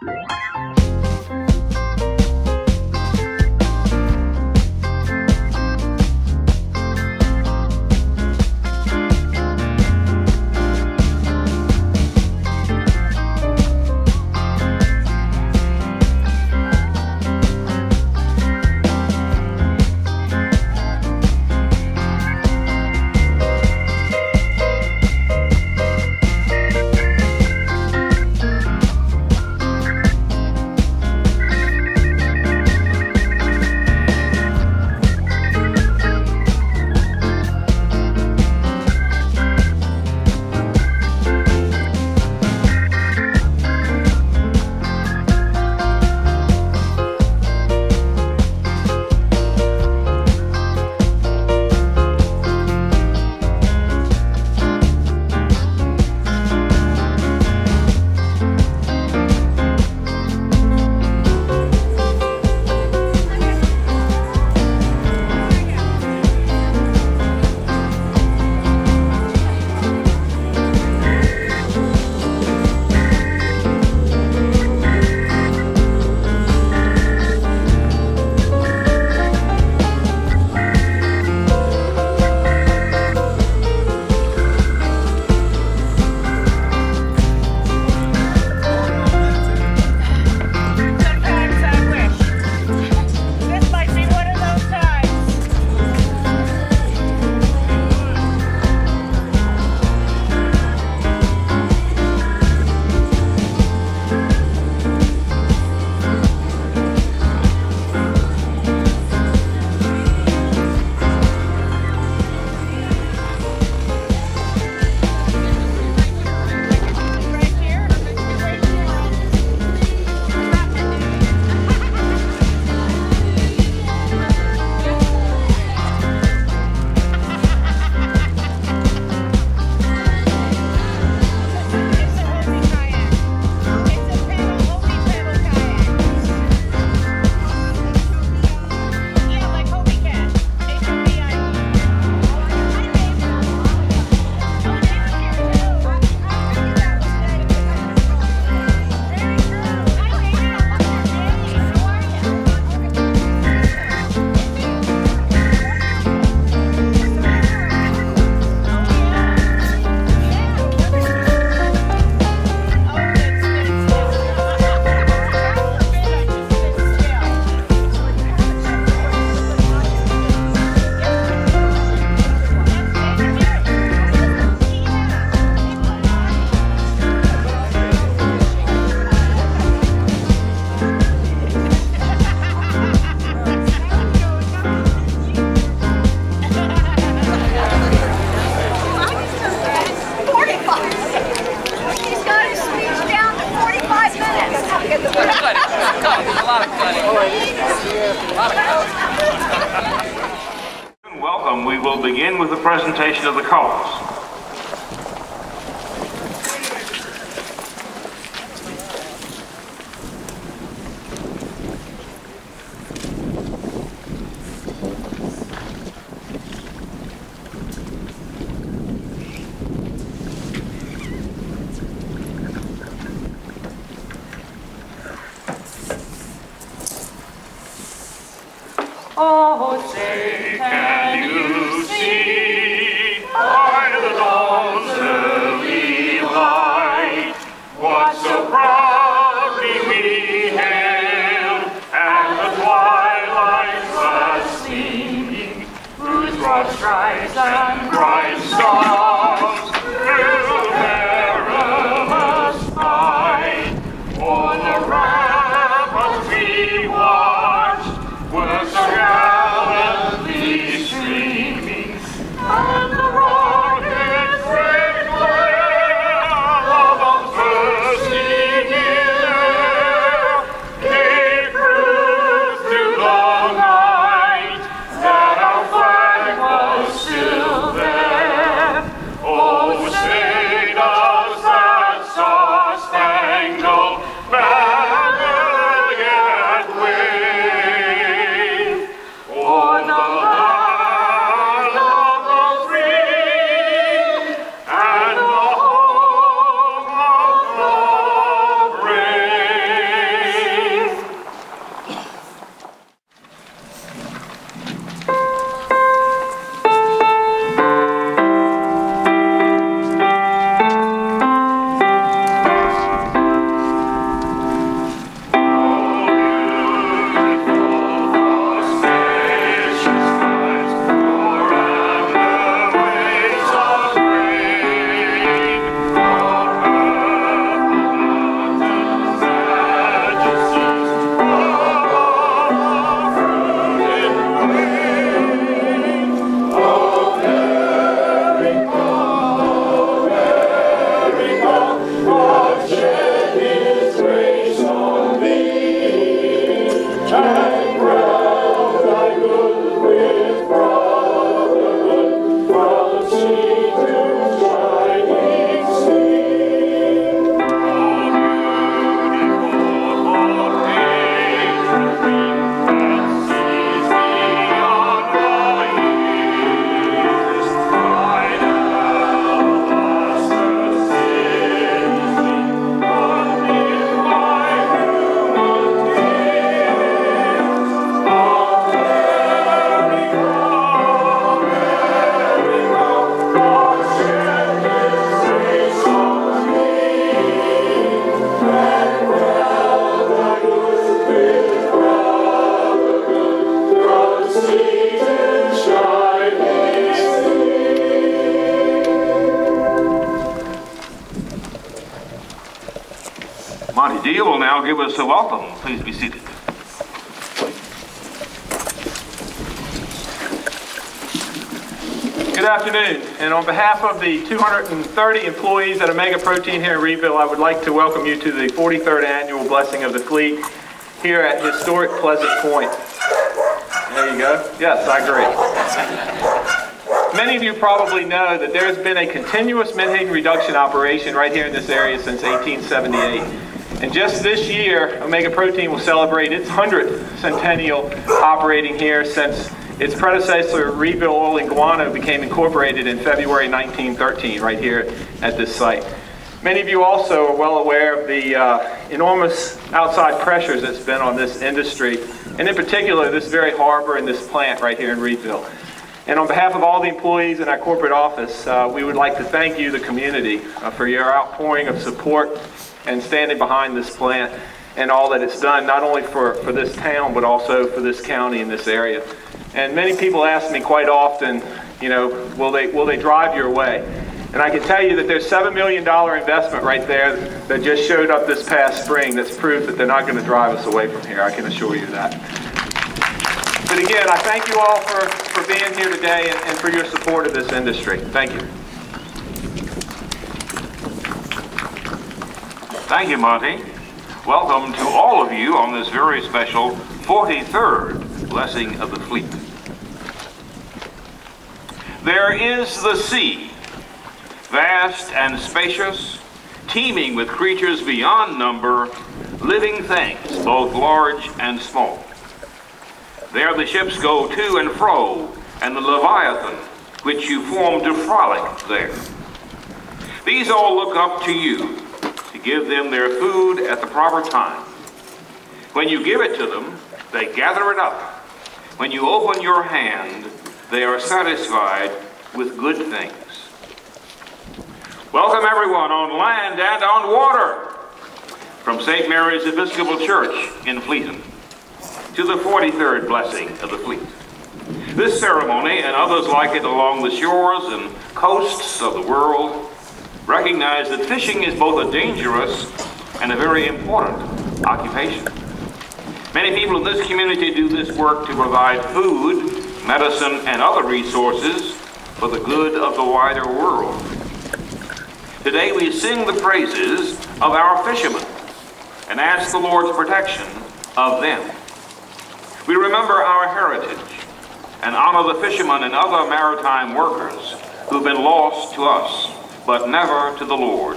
Música Monty Deihl will now give us a welcome. Please be seated. Good afternoon, and on behalf of the 230 employees at Omega Protein here in Reedville, I would like to welcome you to the 43rd Annual Blessing of the Fleet here at historic Pleasant Point. There you go. Yes, I agree. Many of you probably know that there's been a continuous menhaden reduction operation right here in this area since 1878. And just this year, Omega Protein will celebrate its 100th centennial operating here since its predecessor, Reedville Oil and Guano, became incorporated in February 1913 right here at this site. Many of you also are well aware of the uh, enormous outside pressures that's been on this industry, and in particular this very harbor and this plant right here in Reedville. And on behalf of all the employees in our corporate office, uh, we would like to thank you, the community, uh, for your outpouring of support and standing behind this plant and all that it's done, not only for, for this town, but also for this county and this area. And many people ask me quite often, you know, will they, will they drive your way? And I can tell you that there's $7 million investment right there that just showed up this past spring that's proof that they're not going to drive us away from here. I can assure you that. But again, I thank you all for, for being here today and, and for your support of this industry. Thank you. Thank you, Monty. Welcome to all of you on this very special 43rd Blessing of the Fleet. There is the sea, vast and spacious, teeming with creatures beyond number, living things, both large and small. There the ships go to and fro, and the Leviathan, which you formed to frolic there. These all look up to you to give them their food at the proper time. When you give it to them, they gather it up. When you open your hand, they are satisfied with good things. Welcome everyone on land and on water from St. Mary's Episcopal Church in Fleeton to the 43rd blessing of the fleet. This ceremony and others like it along the shores and coasts of the world recognize that fishing is both a dangerous and a very important occupation. Many people in this community do this work to provide food, medicine, and other resources for the good of the wider world. Today we sing the praises of our fishermen and ask the Lord's protection of them. We remember our heritage and honor the fishermen and other maritime workers who've been lost to us, but never to the Lord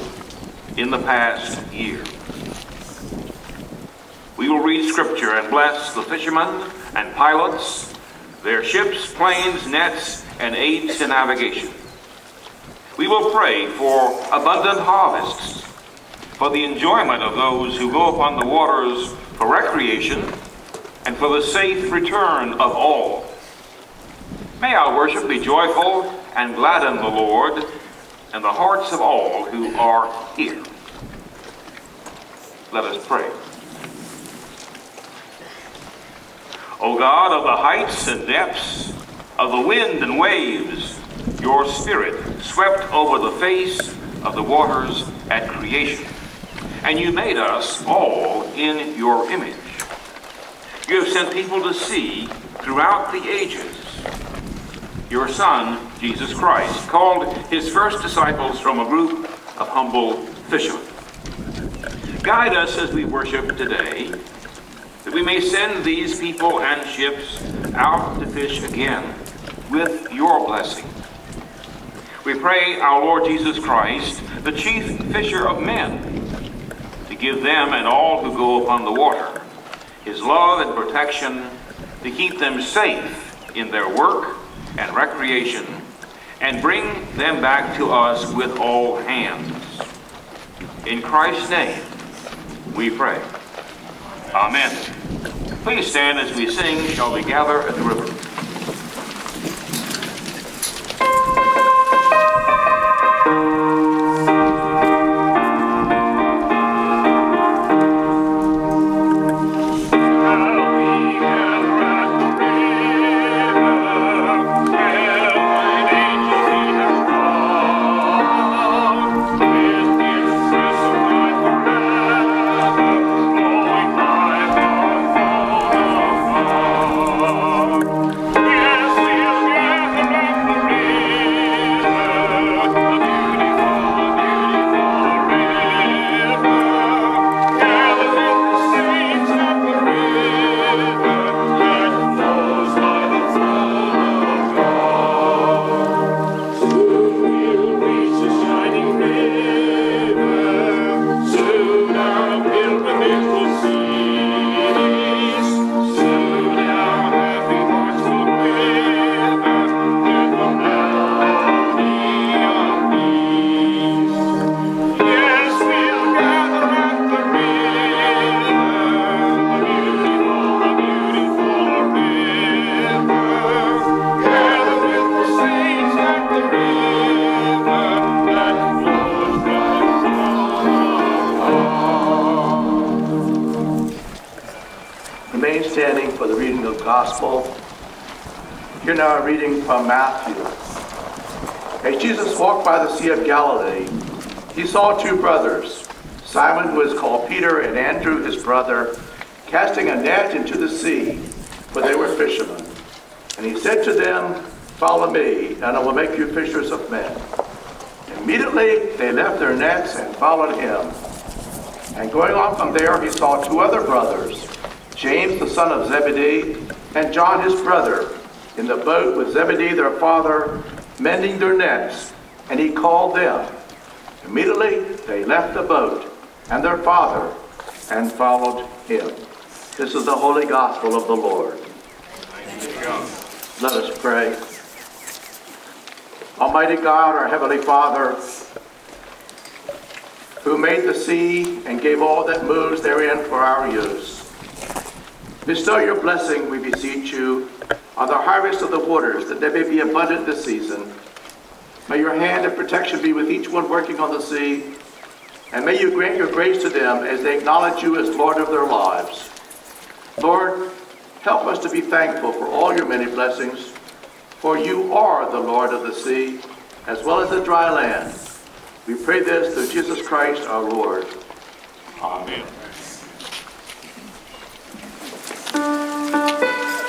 in the past year. We will read scripture and bless the fishermen and pilots, their ships, planes, nets, and aids to navigation. We will pray for abundant harvests, for the enjoyment of those who go upon the waters for recreation, and for the safe return of all. May our worship be joyful and gladden the Lord and the hearts of all who are here. Let us pray. O God of the heights and depths, of the wind and waves, your spirit swept over the face of the waters at creation, and you made us all in your image. You have sent people to sea throughout the ages. Your Son, Jesus Christ, called his first disciples from a group of humble fishermen. Guide us as we worship today, that we may send these people and ships out to fish again with your blessing. We pray our Lord Jesus Christ, the chief fisher of men, to give them and all who go upon the water his love and protection to keep them safe in their work and recreation and bring them back to us with all hands. In Christ's name, we pray. Amen. Please stand as we sing, Shall We Gather at the River. Reading from Matthew. As Jesus walked by the Sea of Galilee, he saw two brothers, Simon, who is called Peter, and Andrew, his brother, casting a net into the sea, for they were fishermen. And he said to them, Follow me, and I will make you fishers of men. Immediately they left their nets and followed him. And going on from there, he saw two other brothers, James the son of Zebedee, and John his brother, the boat with Zebedee their father, mending their nets. And he called them. Immediately they left the boat and their father and followed him. This is the holy gospel of the Lord. Let us pray. Almighty God, our Heavenly Father, who made the sea and gave all that moves therein for our use. Bestow your blessing, we beseech you, on the harvest of the waters, that they may be abundant this season. May your hand of protection be with each one working on the sea, and may you grant your grace to them as they acknowledge you as Lord of their lives. Lord, help us to be thankful for all your many blessings, for you are the Lord of the sea, as well as the dry land. We pray this through Jesus Christ our Lord. Amen. うん。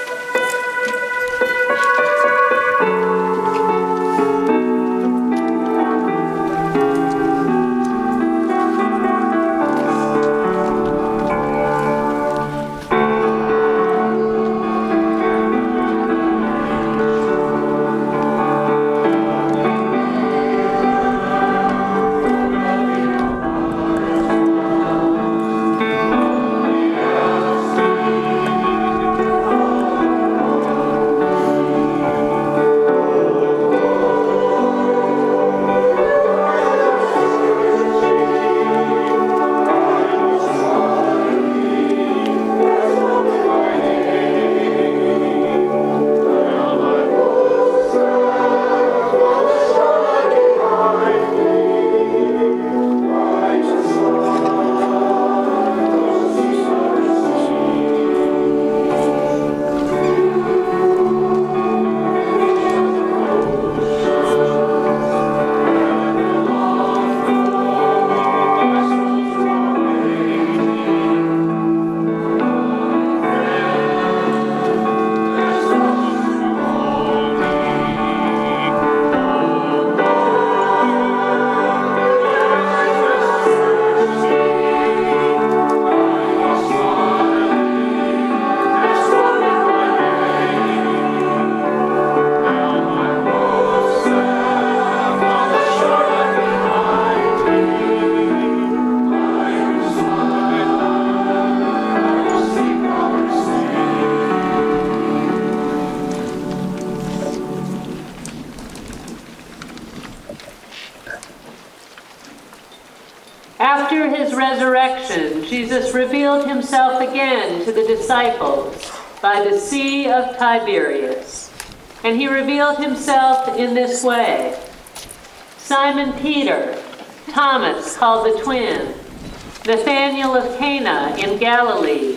His resurrection, Jesus revealed himself again to the disciples by the Sea of Tiberias. And he revealed himself in this way Simon Peter, Thomas called the twin, Nathanael of Cana in Galilee,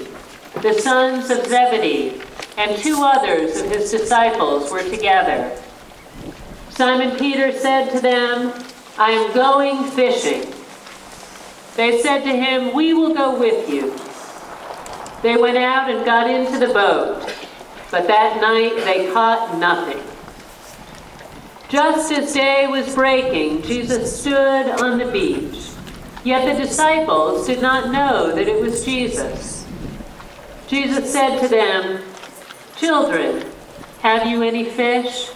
the sons of Zebedee, and two others of his disciples were together. Simon Peter said to them, I am going fishing. They said to him, We will go with you. They went out and got into the boat, but that night they caught nothing. Just as day was breaking, Jesus stood on the beach. Yet the disciples did not know that it was Jesus. Jesus said to them, Children, have you any fish?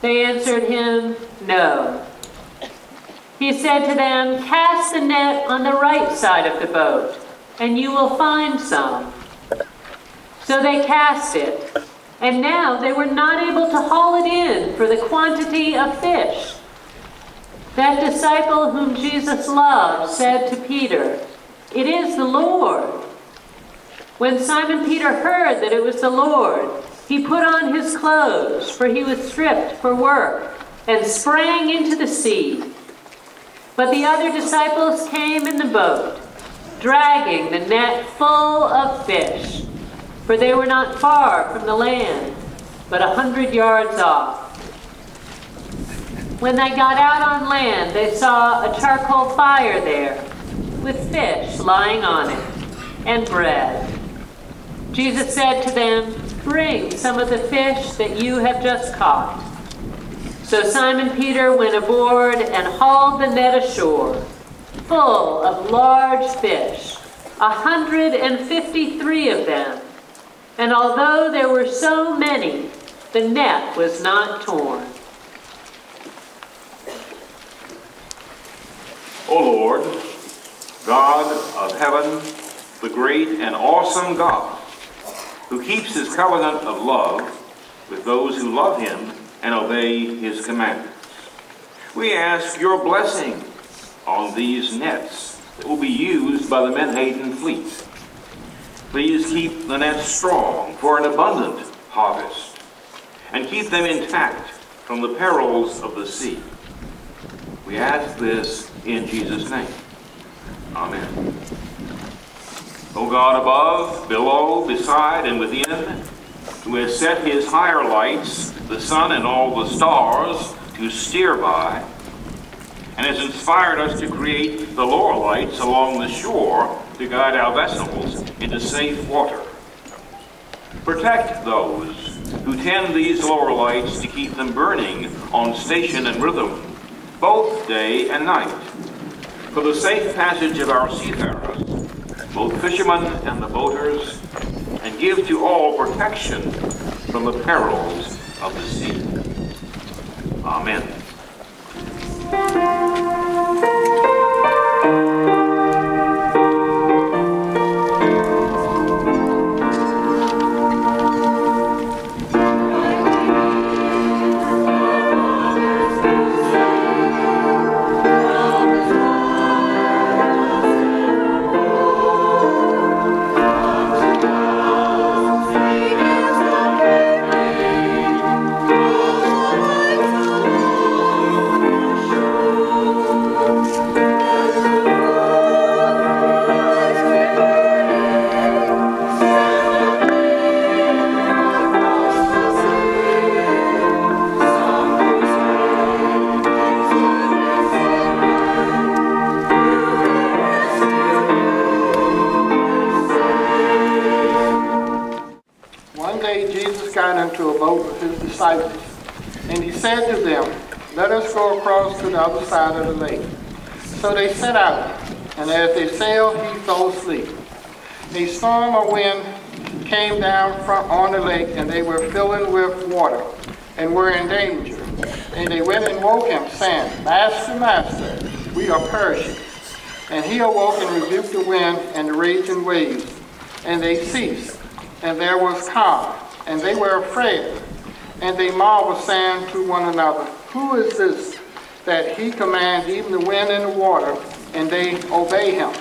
They answered him, No. He said to them, Cast the net on the right side of the boat, and you will find some. So they cast it, and now they were not able to haul it in for the quantity of fish. That disciple whom Jesus loved said to Peter, It is the Lord. When Simon Peter heard that it was the Lord, he put on his clothes, for he was stripped for work, and sprang into the sea. But the other disciples came in the boat, dragging the net full of fish, for they were not far from the land, but a hundred yards off. When they got out on land, they saw a charcoal fire there, with fish lying on it, and bread. Jesus said to them, Bring some of the fish that you have just caught. So Simon Peter went aboard and hauled the net ashore, full of large fish, a hundred and fifty-three of them. And although there were so many, the net was not torn. O Lord, God of heaven, the great and awesome God, who keeps his covenant of love with those who love him and obey his commandments. We ask your blessing on these nets that will be used by the Menhaden fleet. Please keep the nets strong for an abundant harvest, and keep them intact from the perils of the sea. We ask this in Jesus' name. Amen. O God above, below, beside, and within, who has set his higher lights, the sun and all the stars, to steer by, and has inspired us to create the lower lights along the shore to guide our vessels into safe water. Protect those who tend these lower lights to keep them burning on station and rhythm, both day and night, for the safe passage of our seafarers, both fishermen and the boaters, and give to all protection from the perils of the sea. Amen. The other side of the lake. So they set out, and as they sailed, he fell asleep. A storm of wind came down from, on the lake, and they were filling with water, and were in danger. And they went and woke him, saying, Master, Master, we are perishing. And he awoke and rebuked the wind and the raging waves, and they ceased and there was calm, and they were afraid. And they marveled, saying to one another, Who is this that he commands even the wind and the water, and they obey him?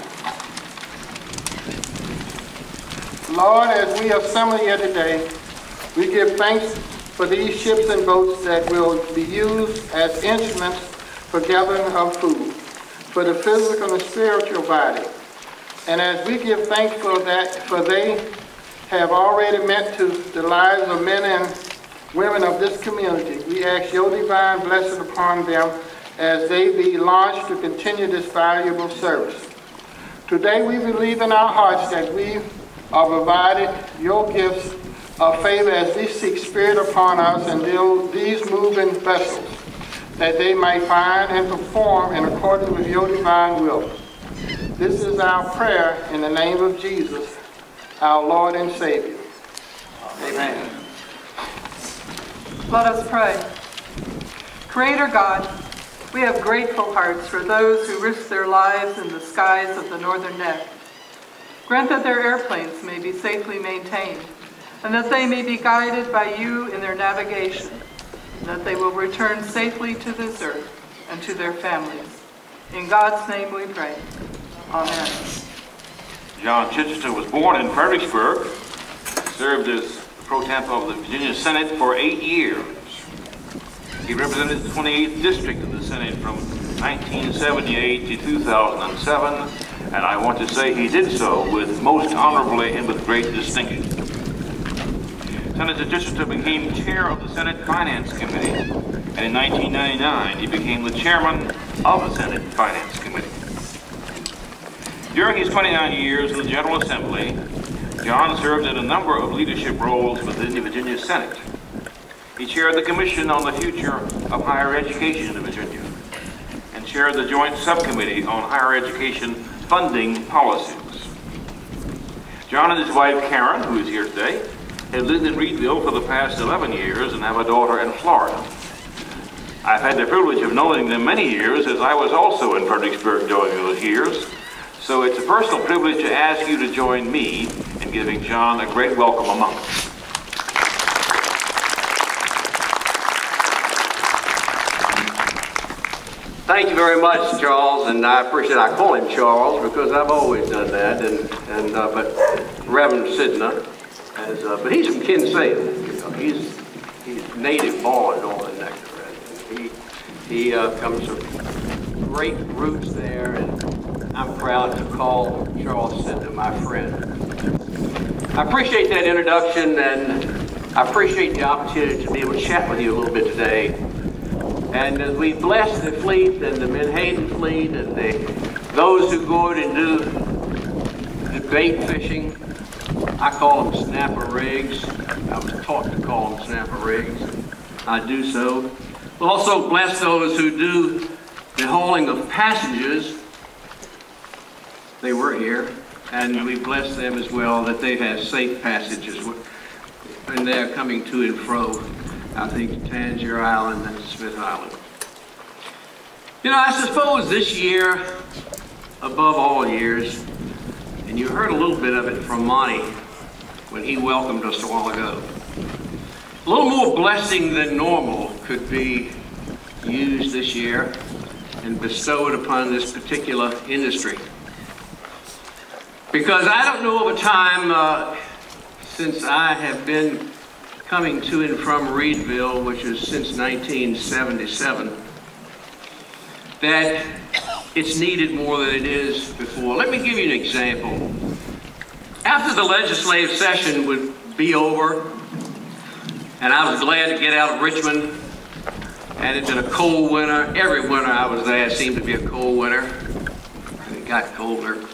Lord, as we assemble here today, we give thanks for these ships and boats that will be used as instruments for gathering of food, for the physical and spiritual body. And as we give thanks for that, for they have already meant to the lives of men and women of this community. We ask your divine blessing upon them as they be launched to continue this valuable service. Today we believe in our hearts that we are provided your gifts of favor as we seek spirit upon us and build these moving vessels that they might find and perform in accordance with your divine will. This is our prayer in the name of Jesus, our Lord and Savior. Amen. Let us pray. Creator God, we have grateful hearts for those who risk their lives in the skies of the Northern Neck. Grant that their airplanes may be safely maintained, and that they may be guided by you in their navigation, and that they will return safely to this earth and to their families. In God's name we pray. Amen. John Chichester was born in Fredericksburg, served as pro tem of the Virginia Senate for eight years. He represented the 28th District of the Senate from 1978 to 2007, and I want to say he did so with most honorably and with great distinction. Senator Dickerson became chair of the Senate Finance Committee, and in 1999 he became the chairman of the Senate Finance Committee. During his 29 years in the General Assembly, John served in a number of leadership roles within the Virginia Senate. He chaired the Commission on the Future of Higher Education in Virginia and chaired the Joint Subcommittee on Higher Education Funding Policies. John and his wife Karen, who is here today, have lived in Reedville for the past 11 years and have a daughter in Florida. I've had the privilege of knowing them many years as I was also in Fredericksburg during those years. So it's a personal privilege to ask you to join me in giving John a great welcome among us. Thank you very much, Charles, and I appreciate. I call him Charles because I've always done that, and and uh, but Reverend Sydnor, as uh, but he's from Kinsale. He's he's native born Northern Necker, and he he uh, comes from great roots there, and I'm proud to call Charles Sydnor my friend. I appreciate that introduction, and I appreciate the opportunity to be able to chat with you a little bit today. And as we bless the fleet and the Menhaden fleet and the, those who go out and do the bait fishing, I call them snapper rigs. I was taught to call them snapper rigs. I do so. Also bless those who do the hauling of passengers. They were here, and we bless them as well that they have safe passages when they're coming to and fro I think Tangier Island and Smith Island. You know, I suppose this year, above all years, and you heard a little bit of it from Monty when he welcomed us a while ago, a little more blessing than normal could be used this year and bestowed upon this particular industry. Because I don't know of a time uh, since I have been coming to and from Reedville, which is since 1977, that it's needed more than it is before. Let me give you an example. After the legislative session would be over, and I was glad to get out of Richmond, and it's been a cold winter. Every winter I was there seemed to be a cold winter. And it got colder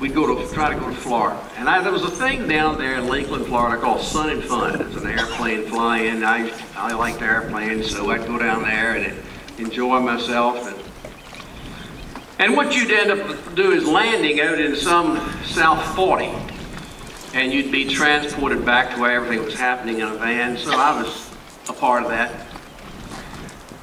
we'd go to try to go to Florida. And I, there was a thing down there in Lakeland, Florida called Sun and Fun. It's an airplane flying. I, I liked airplanes, so I'd go down there and enjoy myself. And, and what you'd end up do is landing out in some South 40. And you'd be transported back to where everything was happening in a van. So I was a part of that.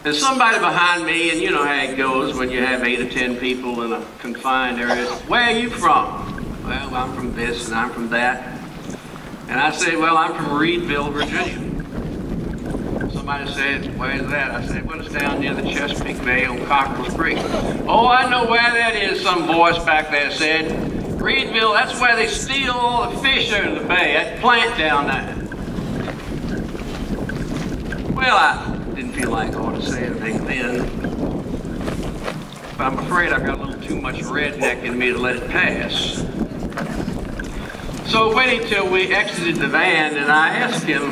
And somebody behind me, and you know how it goes when you have eight or ten people in a confined area. Where are you from? Well, I'm from this and I'm from that. And I say, well, I'm from Reedville, Virginia. Somebody said, where's that? I said, well, it's down near the Chesapeake Bay on Cockrell's Creek. Oh, I know where that is, some voice back there said. Reedville, that's where they steal all the fish out of the bay, that plant down there. Well, I feel like I ought to say anything then. But I'm afraid I've got a little too much redneck in me to let it pass. So waiting till we exited the van and I asked him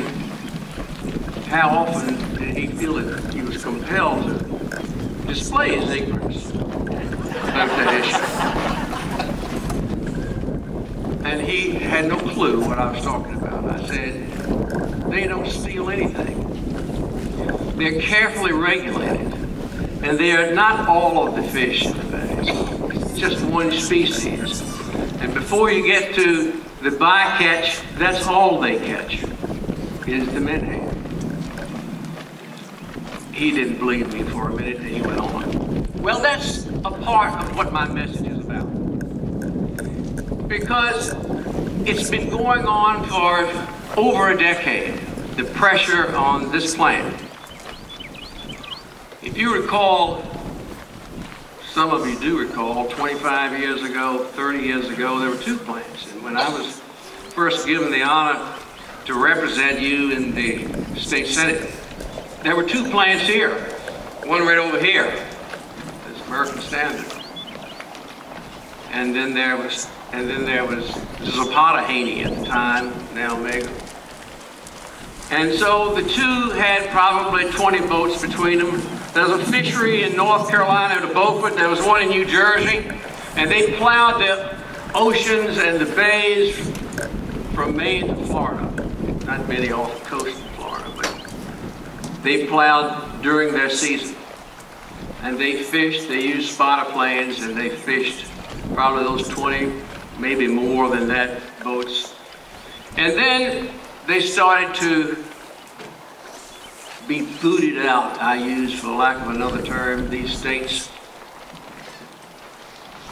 how often did he feel that he was compelled to display his ignorance about that issue. And he had no clue what I was talking about. I said, they don't steal anything. They're carefully regulated. And they are not all of the fish in the. It's just one species. And before you get to the bycatch, that's all they catch, is the menhaden. He didn't believe me for a minute and he went on. Well, that's a part of what my message is about. Because it's been going on for over a decade, the pressure on this plant if you recall, some of you do recall, 25 years ago, 30 years ago, there were two plants. And when I was first given the honor to represent you in the state senate, there were two plants here. One right over here, this American Standard. and then there was, and then there was Zapata Haynie at the time, now Omega. And so the two had probably 20 votes between them. There's a fishery in North Carolina at Beaufort. There was one in New Jersey. And they plowed the oceans and the bays from Maine to Florida. Not many off the coast of Florida, but they plowed during their season. And they fished, they used spotter planes, and they fished probably those 20, maybe more than that, boats. And then they started to be booted out, I use for lack of another term, these states.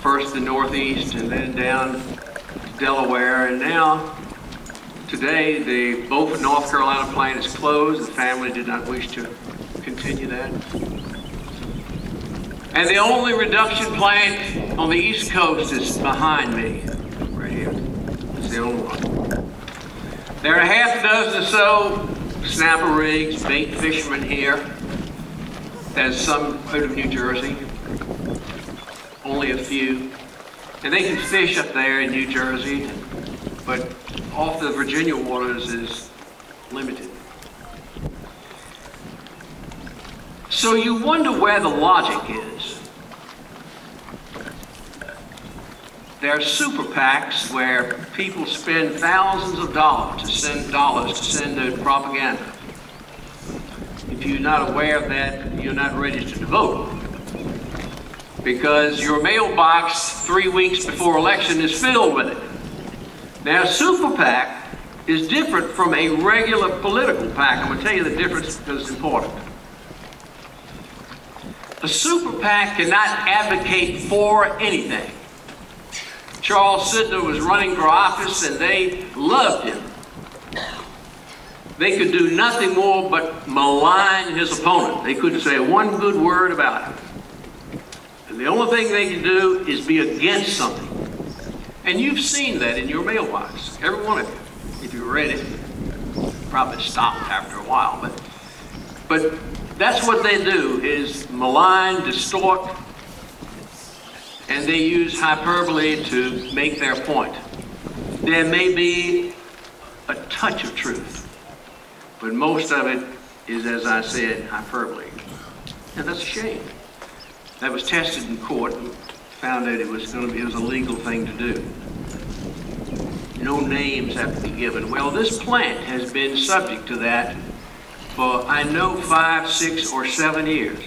First the Northeast and then down to Delaware. And now, today, the Beaufort, North Carolina plant is closed. The family did not wish to continue that. And the only reduction plant on the East Coast is behind me, right here. It's the only one. There are half a dozen or so snapper rigs, bait fishermen here. There's some out of New Jersey, only a few. And they can fish up there in New Jersey, but off the Virginia waters is limited. So you wonder where the logic is. There are super PACs where people spend thousands of dollars to send dollars to send out propaganda. If you're not aware of that, you're not registered to vote. Because your mailbox three weeks before election is filled with it. Now, super PAC is different from a regular political PAC. I'm going to tell you the difference because it's important. A super PAC cannot advocate for anything. Charles Sydnor was running for office and they loved him. They could do nothing more but malign his opponent. They couldn't say one good word about him. And the only thing they can do is be against something. And you've seen that in your mailbox, every one of you. If you read it, probably stopped after a while. But, but that's what they do, is malign, distort, and they use hyperbole to make their point. There may be a touch of truth, but most of it is, as I said, hyperbole. And that's a shame. That was tested in court and found out it was going to be it was a legal thing to do. No names have to be given. Well, this plant has been subject to that for I know five, six, or seven years.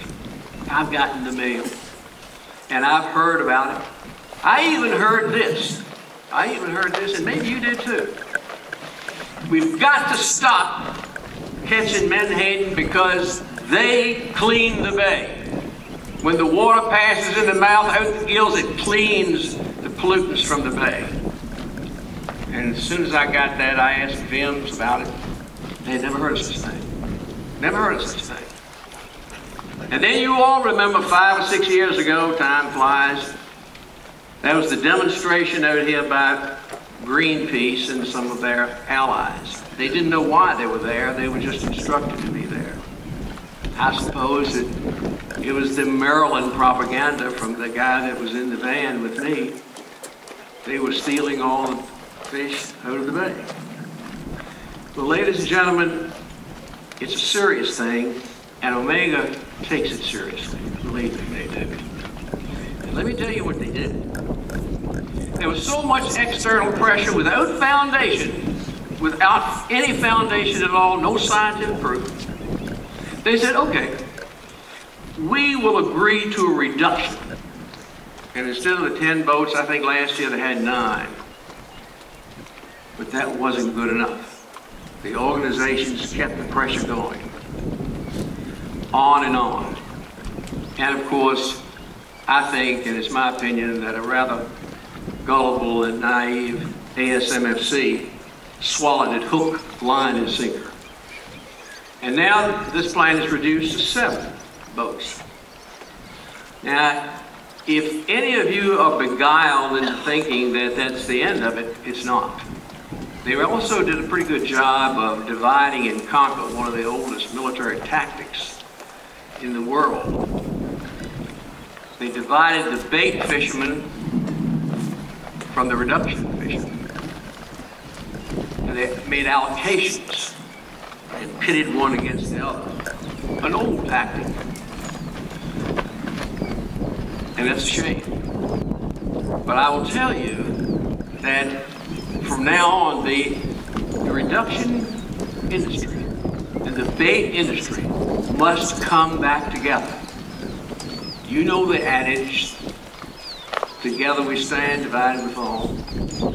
I've gotten the mail and I've heard about it. I even heard this. I even heard this, and maybe you did too. We've got to stop catching menhaden because they clean the bay. When the water passes in the mouth out the gills, it cleans the pollutants from the bay. And as soon as I got that, I asked VIMS about it. They never heard of such a thing. Never heard of such a thing. And then you all remember five or six years ago, time flies, that was the demonstration out here by Greenpeace and some of their allies. They didn't know why they were there, they were just instructed to be there. I suppose it, it was the Maryland propaganda from the guy that was in the van with me. They were stealing all the fish out of the bay. Well, ladies and gentlemen, it's a serious thing, and Omega takes it seriously. Believe me, they do. And let me tell you what they did. There was so much external pressure without foundation, without any foundation at all, no scientific proof. They said, okay, we will agree to a reduction. And instead of the 10 boats, I think last year they had nine. But that wasn't good enough. The organizations kept the pressure going on and on. And of course, I think, and it's my opinion, that a rather gullible and naive ASMFC swallowed it hook, line, and sinker. And now this plan is reduced to seven boats. Now, if any of you are beguiled into thinking that that's the end of it, it's not. They also did a pretty good job of dividing and conquer one of the oldest military tactics in the world. They divided the bait fishermen from the reduction fishermen. And they made allocations and pitted one against the other. An old tactic. And that's a shame. But I will tell you that from now on, the, the reduction industry and the bait industry must come back together. You know the adage, together we stand, divided we fall.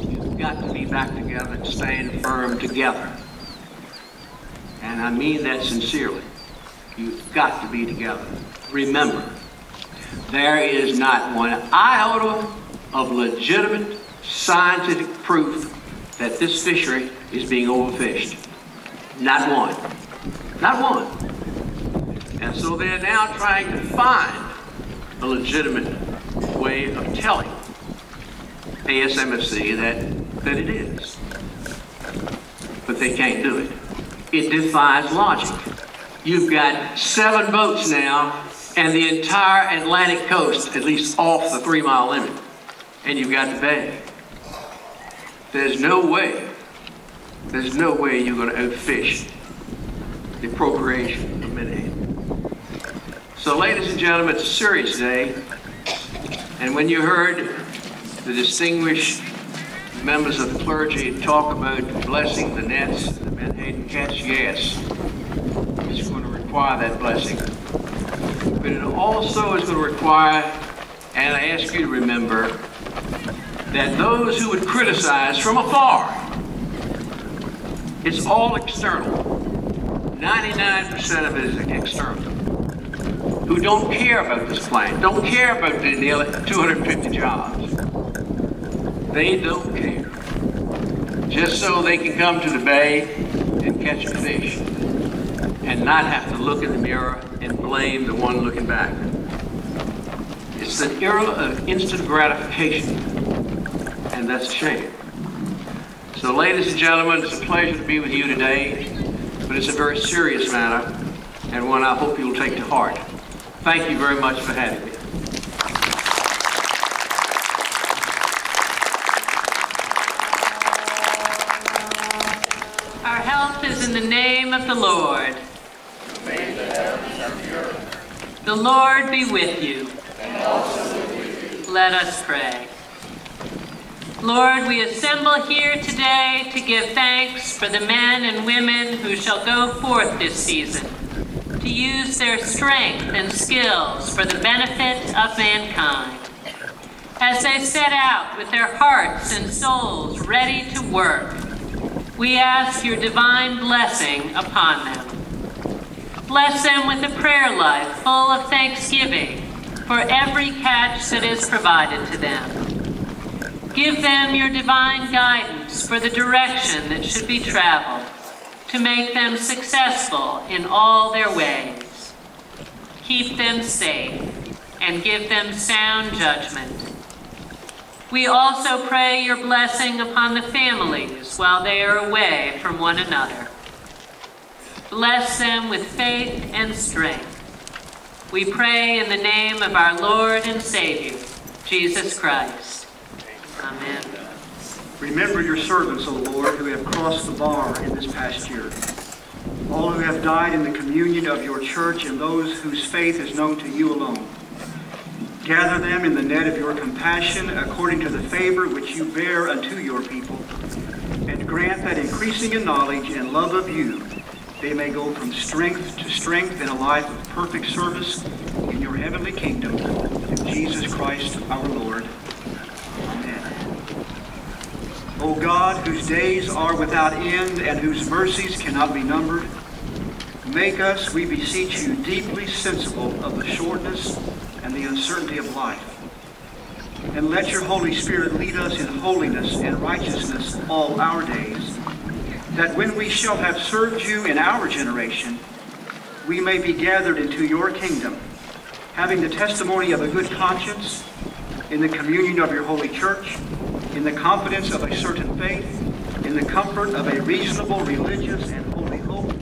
You've got to be back together and stand firm together. And I mean that sincerely. You've got to be together. Remember, there is not one iota of legitimate scientific proof that this fishery is being overfished. Not one. Not one. And so they're now trying to find a legitimate way of telling ASMFC that, that it is. But they can't do it. It defies logic. You've got seven boats now and the entire Atlantic coast, at least off the three mile limit. And you've got the bay. There's no way, there's no way you're going to outfish the procreation of menhaden. So, ladies and gentlemen, it's a serious day. And when you heard the distinguished members of the clergy talk about blessing the nets, the menhaden catch, yes, it's going to require that blessing. But it also is going to require, and I ask you to remember, that those who would criticize from afar, it's all external. 99% of it is external. Who don't care about this plan, don't care about the, the 250 jobs. They don't care. Just so they can come to the bay and catch a fish and not have to look in the mirror and blame the one looking back. It's an era of instant gratification, and that's a shame. So, ladies and gentlemen, it's a pleasure to be with you today, but it's a very serious matter, and one I hope you'll take to heart. Thank you very much for having me. Our help is in the name of the Lord. The Lord be with you. Let us pray. Lord, we assemble here today to give thanks for the men and women who shall go forth this season to use their strength and skills for the benefit of mankind. As they set out with their hearts and souls ready to work, we ask your divine blessing upon them. Bless them with a prayer life full of thanksgiving for every catch that is provided to them. Give them your divine guidance for the direction that should be traveled to make them successful in all their ways. Keep them safe and give them sound judgment. We also pray your blessing upon the families while they are away from one another. Bless them with faith and strength. We pray in the name of our Lord and Savior, Jesus Christ. Amen. Remember your servants, O Lord, who have crossed the bar in this past year. All who have died in the communion of your church and those whose faith is known to you alone. Gather them in the net of your compassion according to the favor which you bear unto your people, and grant that increasing in knowledge and love of you, they may go from strength to strength in a life of perfect service in your heavenly kingdom, through Jesus Christ our Lord. O God, whose days are without end and whose mercies cannot be numbered, make us, we beseech you, deeply sensible of the shortness and the uncertainty of life. And let your Holy Spirit lead us in holiness and righteousness all our days, that when we shall have served you in our generation, we may be gathered into your kingdom, having the testimony of a good conscience, in the communion of your holy church, in the confidence of a certain faith, in the comfort of a reasonable religious and holy hope,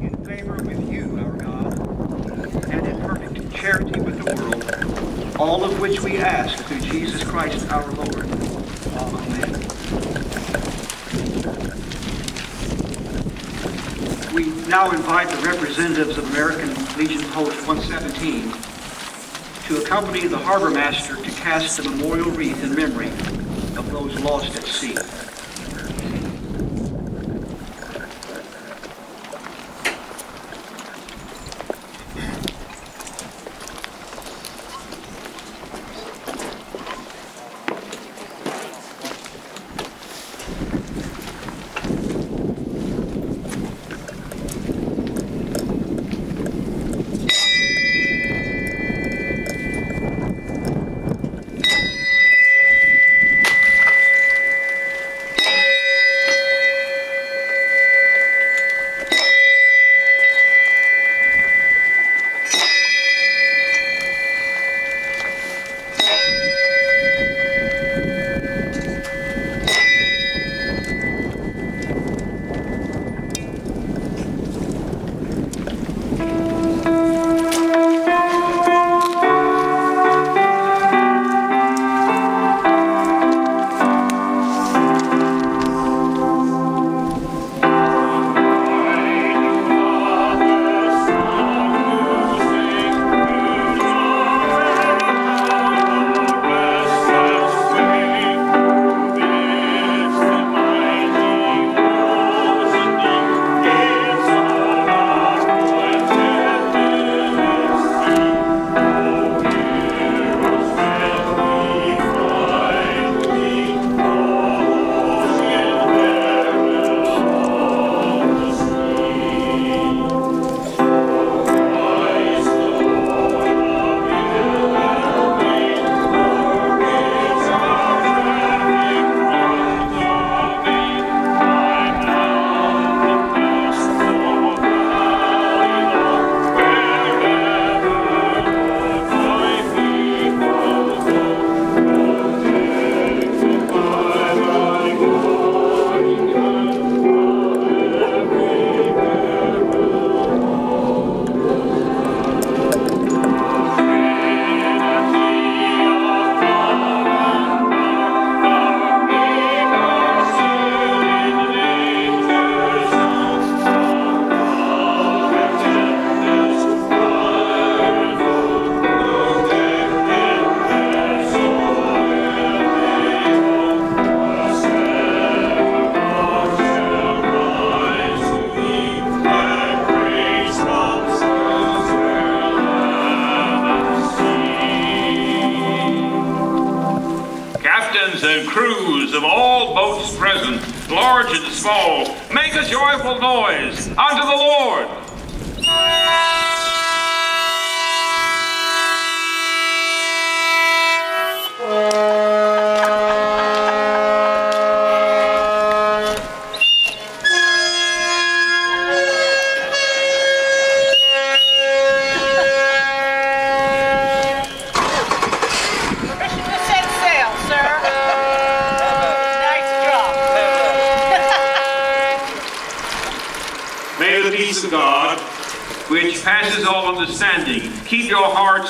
in favor with you, our God, and in perfect charity with the world, all of which we ask through Jesus Christ our Lord. Amen. We now invite the representatives of American Legion Post 117 to accompany the harbor master cast the memorial wreath in memory of those lost at sea.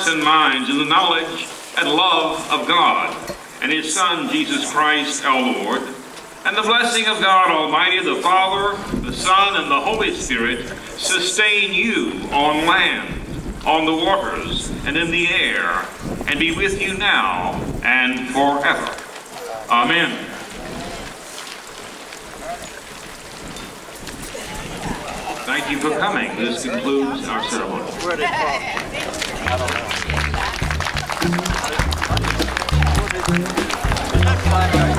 And minds in the knowledge and love of God and His Son, Jesus Christ our Lord. And the blessing of God Almighty, the Father, the Son, and the Holy Spirit sustain you on land, on the waters, and in the air, and be with you now and forever. Amen. Thank you for coming. This concludes our ceremony. Good